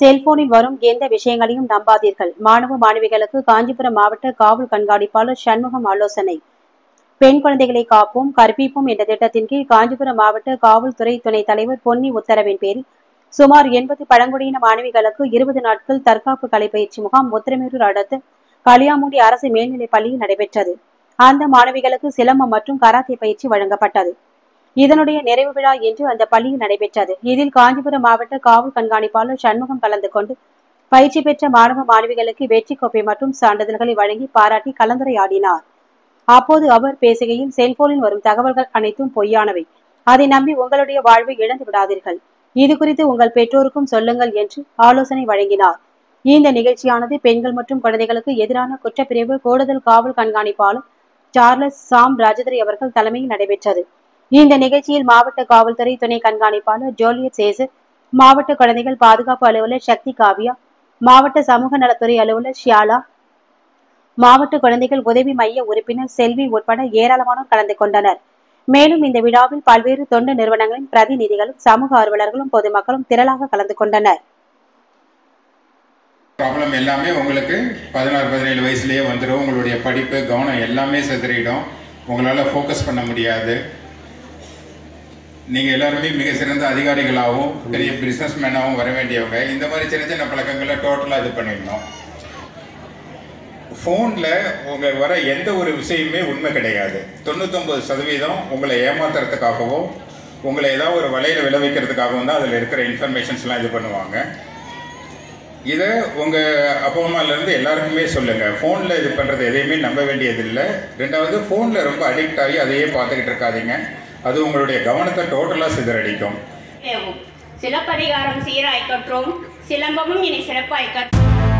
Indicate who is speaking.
Speaker 1: செல்போனில் வரும் எந்த விஷயங்களையும் நம்பாதீர்கள். மாணவ மாணவிகளுக்கு காஞ்சிபுரம் மாவட்ட காவல் கண்காணிப்பாளர் சண்முகம் ஆலோசனை. பெண் குழந்தைகளை காப்போம் கற்பிப்போம் என்ற திட்டத்தின் கீழ் காஞ்சிபுரம் மாவட்ட காவல்துறை துணைத் தலைவர் பொன்னி உத்தரவின் பேரில் சுமார் எண்பது பழங்குடியின மாணவிகளுக்கு இருபது நாட்கள் தற்காப்பு கலை பயிற்சி முகாம் உத்திரமேரூர் அடுத்து களியாமூடி அரசு மேல்நிலைப் பள்ளியில் நடைபெற்றது. அந்த மாணவிகளுக்கு சிலம்பம் மற்றும் கராத்தே பயிற்சி வழங்கப்பட்டது. இதனுடைய நிறைவு விழா இன்று அந்த பள்ளியில் நடைபெற்றது. இதில் காஞ்சிபுரம் மாவட்ட காவல் கண்காணிப்பாளர் சண்முகம் கலந்து கொண்டு பயிற்சி பெற்ற மாணவ மாணவிகளுக்கு வெற்றி கோப்பை மற்றும் சான்றிதழ்களை வழங்கி பாராட்டி கலந்துரையாடினார். அப்போது அவர் பேசுகையில் செல்போனில் வரும் தகவல்கள் அனைத்தும் பொய்யானவை. அதை நம்பி உங்களுடைய வாழ்வை இழந்து விடாதீர்கள். இது குறித்து உங்கள் பெற்றோருக்கும் சொல்லுங்கள் என்று ஆலோசனை வழங்கினார். இந்த நிகழ்ச்சியானது பெண்கள் மற்றும் குழந்தைகளுக்கு எதிரான குற்றப்பிரிவு கூடுதல் காவல் கண்காணிப்பாளர் சார்லஸ் சாம் ராஜதுரை அவர்கள் தலைமையில் நடைபெற்றது. இந்த நிகழ்ச்சியில் மாவட்ட காவல்துறை துணை கண்காணிப்பாளர் ஜோலியட் சேசர் மாவட்ட குழந்தைகள் பாதுகாப்பு அலுவலர் சக்தி காவியா மாவட்ட சமூக நலத்துறை அலுவலர் ஷியாலா மாவட்ட குழந்தைகள் உதவி மைய உறுப்பினர் செல்வி உட்பட ஏராளமானோர் கலந்து கொண்டனர். மேலும் இந்த விழாவில் பல்வேறு தொண்டு நிறுவனங்களின் பிரதிநிதிகளும் சமூக ஆர்வலர்களும் பொதுமக்களும் திரளாக கலந்து கொண்டனர்.
Speaker 2: ப்ராப்ளம் எல்லாமே உங்களுக்கு பதினாறு பதினேழு வயசுலேயே வந்துடும் உங்களுடைய படிப்பு கவனம் எல்லாமே செதறிடும். உங்களால் ஃபோக்கஸ் பண்ண முடியாது. நீங்கள் எல்லாருமே மிக சிறந்த அதிகாரிகளாகவும் பெரிய பிஸ்னஸ் மேனாகவும் வர வேண்டியவங்க. இந்த மாதிரி சின்ன சின்ன பழக்கங்களை டோட்டலாக இது பண்ணிடணும். ஃபோனில் உங்கள் வர எந்த ஒரு விஷயமே உண்மை கிடையாது. தொண்ணூத்தொம்பது சதவீதம் உங்களை ஏமாத்துறதுக்காகவும் உங்களை ஏதாவது ஒரு வலையில் விளைவிக்கிறதுக்காகவும் தான் அதில் இருக்கிற இன்ஃபர்மேஷன்ஸ்லாம் இது பண்ணுவாங்க. இதை உங்கள் அப்பா அம்மாலேருந்து எல்லாருக்குமே சொல்லுங்கள் ஃபோனில் இது பண்ணுறது எதையுமே நம்ப வேண்டியதில்லை. ரெண்டாவது ஃபோனில் ரொம்ப அடிக்ட் ஆகி அதையே பார்த்துக்கிட்டு இருக்காதீங்க. அது உங்களுடைய கவனத்தை டோட்டலாக சிதறடிக்கும்.
Speaker 3: சிலப்பதிகாரம் சீராய் கற்றோம் சிலம்பமும் இனி சிறப்பாய் கற்றோம்